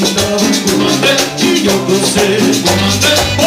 comandante, comandante, eu vou ser comandante.